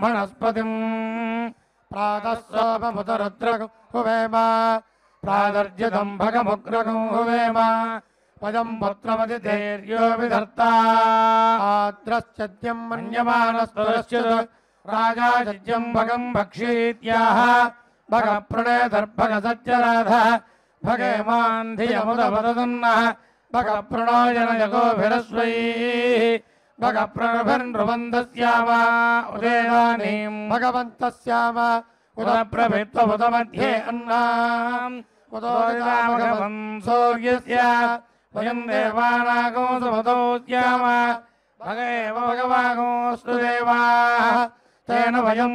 ప్రజాపతిం ప్రాతः సోమముదరుద్రగం హువేమ ప్రాదర్జితం భగముగ్రగం హువేమ పదం పుత్రమతిధైర్యో విధర్తా ఆద్రశ్చద్యం మన్యమానస్తురశ్చిత్ రాజా చద్యం భగం భక్షీత్యాహ భగ ప్రణేదర్భగ సజ్జరాధ భగేమాన్ ధియముదవదన్నః భగ ప్రణోజనయగోభిరస్వై భగ ప్రణభిర్నృబంధస్యామ ఉదేదానీం భగవంతస్యామ ఉద ప్రభిత్వ ఉద మధ్యే అన్నాం ఉదోదితా భగవన్ సూర్యస్య వయం దేవానాగో సమతోస్యామ భగేవ భగవాగోస్తు దేవాः తేన వయం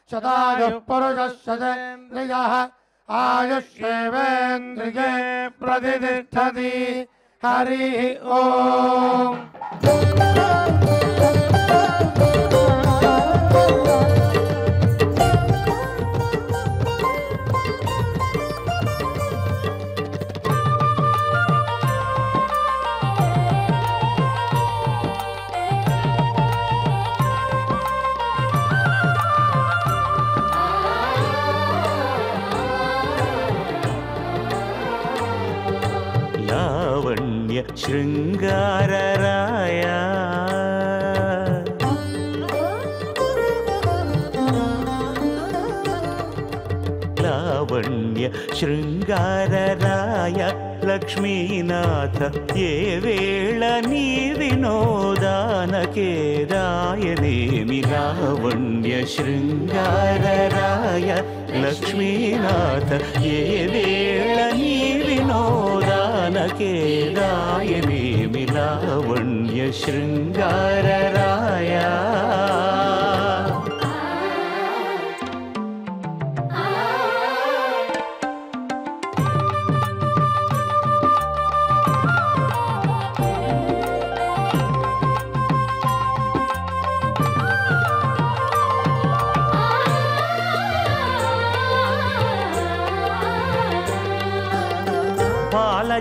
शतायुः पुरुषः शतेन्द्रियः आयुष्येवेन्द्रिये प्रतिष्ठति। हरिः ओ ಶೃಂಗಾರರಾಯ ಲಾವಣ್ಯ ಶೃಂಗಾರರಾಯ ಲಕ್ಷ್ಮೀನಾಥ ಏ ವೇಳ ನೀ ವಿನೋದಾನಕೇದಾಯ ನೇಮಿ ಲಾವಣ್ಯ ಶೃಂಗಾರರಾಯ ಲಕ್ಷ್ಮೀನಾಥ ಏ ವೇಳ ನೀ ವಿನೋದ केदाय मे मिलावुण्यशृङ्गारराय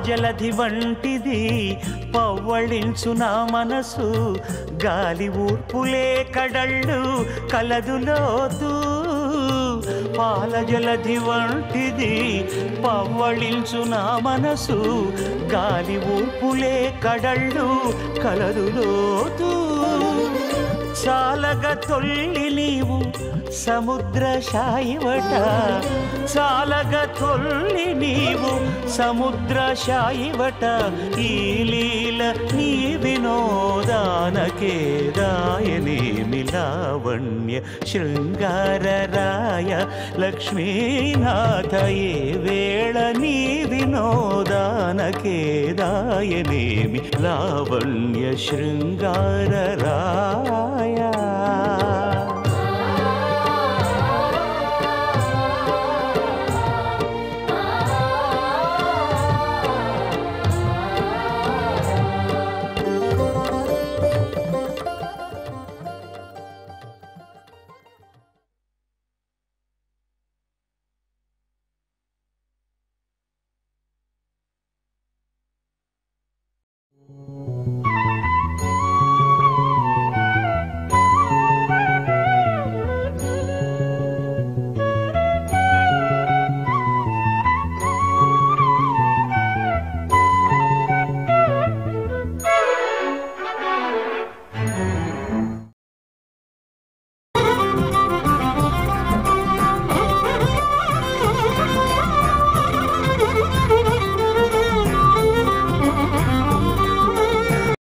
జలధి వంటిది పవ్వళించు నా మనసు. గాలి ఊర్పులే కడళ్ళు కలదులోతూ పాల జలధి వంటిది పవ్వళించు నా మనసు. గాలి ఊర్పులే కడళ్ళు కలదులోతూ చాలగ తొల్లి నీవు సముద్ర శాయివట. చాలగ తొల్లి నీవు సముద్ర శాయివట. ఈ లీల నీ వినోదానకే రాయనేమి లావణ్య శృంగారరాయ లక్ష్మీనాథ ఏ వేళ నీ వినోదానకే రాయనేమి లావణ్య శృంగారరాయ